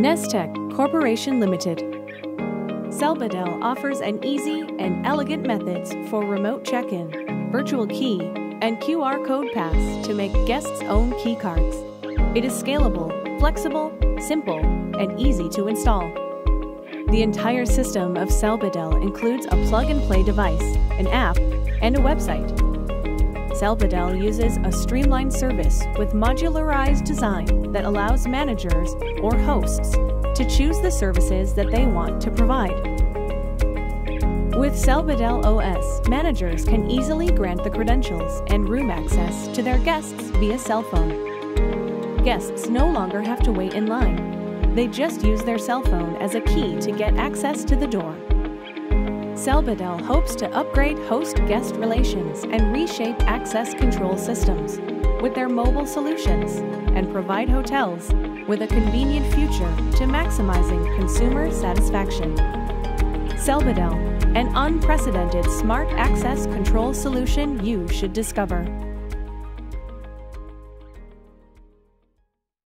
Nestech Corporation Limited. Cellbedell offers an easy and elegant methods for remote check-in, virtual key, and QR code pass to make guests' own key cards. It is scalable, flexible, simple, and easy to install. The entire system of Cellbedell includes a plug-and-play device, an app, and a website. Cellbedell uses a streamlined service with modularized design that allows managers or hosts to choose the services that they want to provide. With Cellbedell OS, managers can easily grant the credentials and room access to their guests via cell phone. Guests no longer have to wait in line. They just use their cell phone as a key to get access to the door. Cellbedell hopes to upgrade host-guest relations and reshape access control systems with their mobile solutions and provide hotels with a convenient future to maximizing consumer satisfaction. Cellbedell, an unprecedented smart access control solution you should discover.